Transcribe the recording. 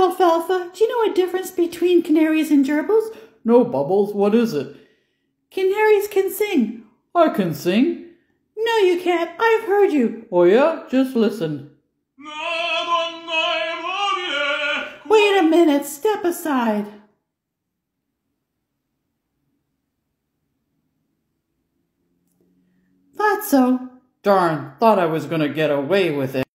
Alfalfa, do you know a difference between canaries and gerbils? No, Bubbles, what is it? Canaries can sing. I can sing. No, you can't. I've heard you. Oh, yeah? Just listen. Wait a minute. Step aside. Thought so. Darn, thought I was gonna get away with it.